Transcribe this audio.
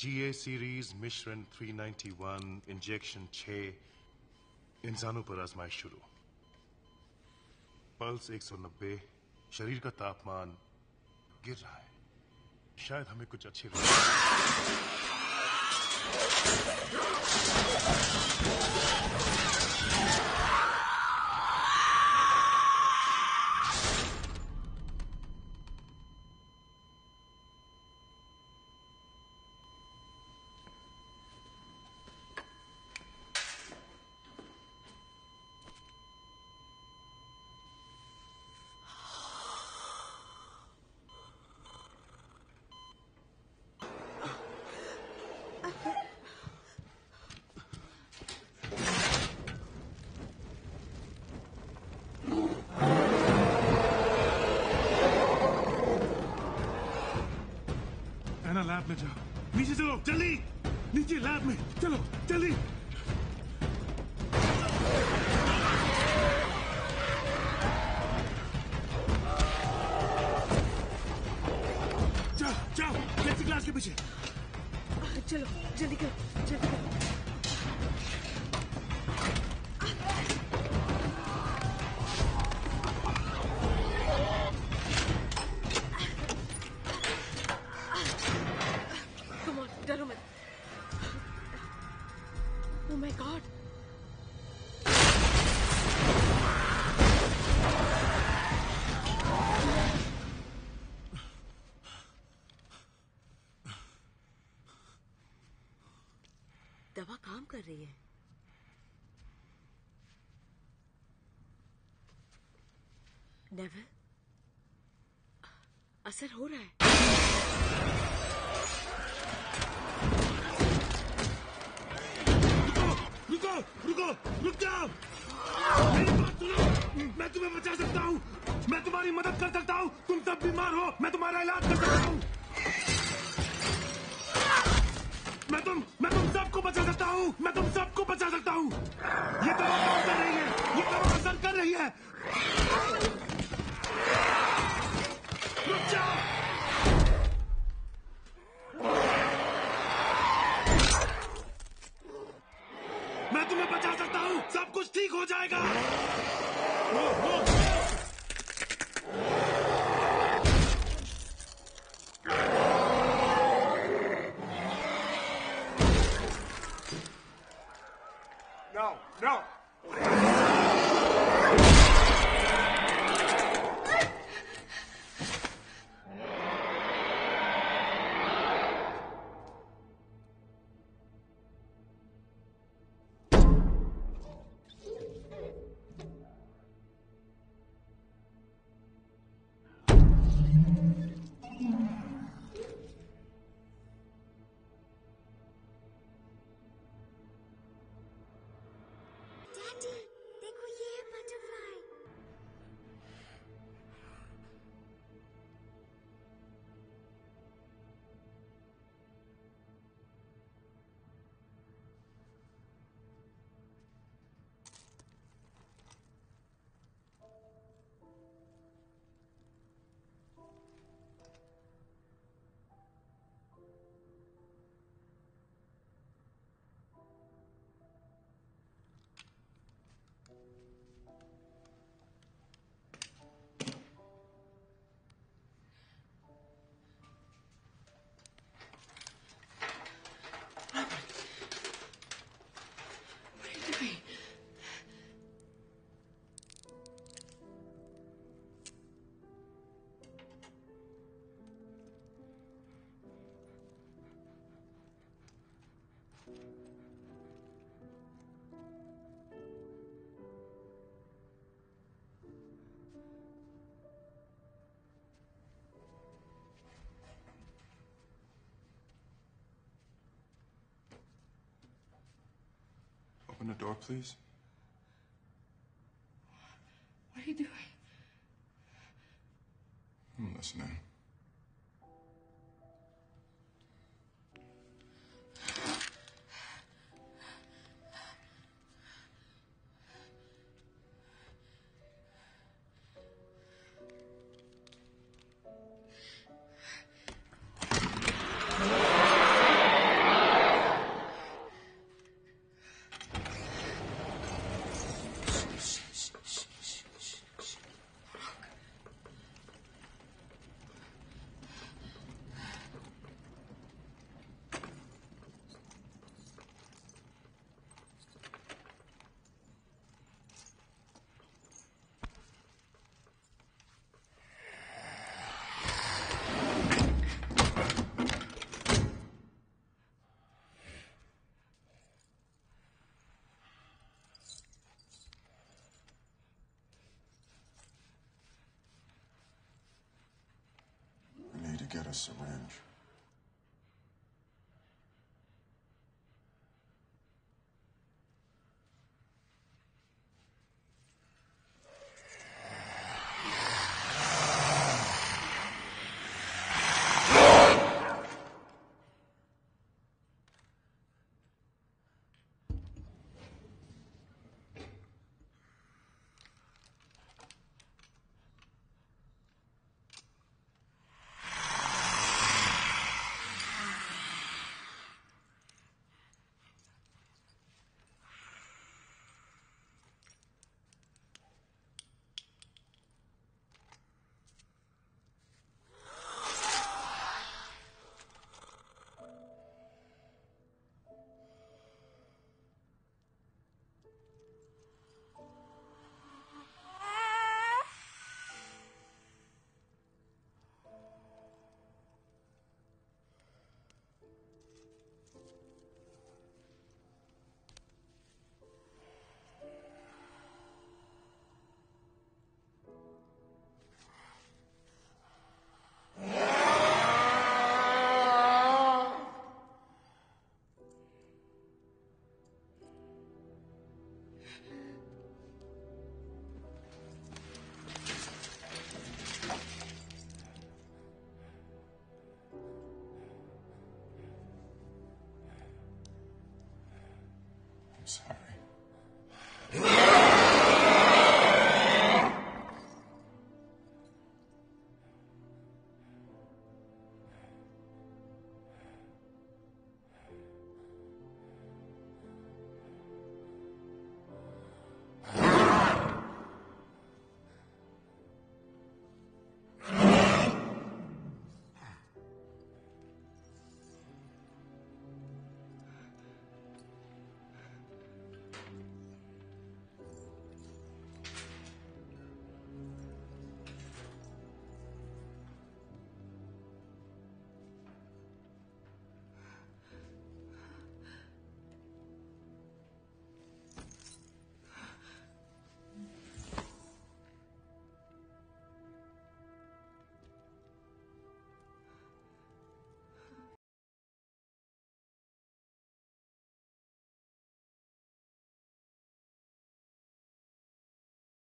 जीए series मिश्रण 391 injection 6 इंसानों पर आजमाइश शुरू पल्स 190 शरीर का तापमान गिर रहा है। शायद हमें कुछ अच्छी में जाओ। नीचे चलो, जल्दी! नीचे लैब में। चलो, जल्दी! जाओ जाओ ग्लास के पीछे। चलो, जल्दी करो, जल्दी। दवा काम कर रही है। नेवर असर हो रहा है। हूँ मैं तुम सबको बचा सकता हूँ। ये दवा काम कर रही है। ये दवा असर कर रही है। मैं तुम्हें बचा सकता हूँ। सब कुछ ठीक हो जाएगा। ओ, ओ, No, não, não. Open the door, please. What are you doing? I'm listening. A syringe. Sorry.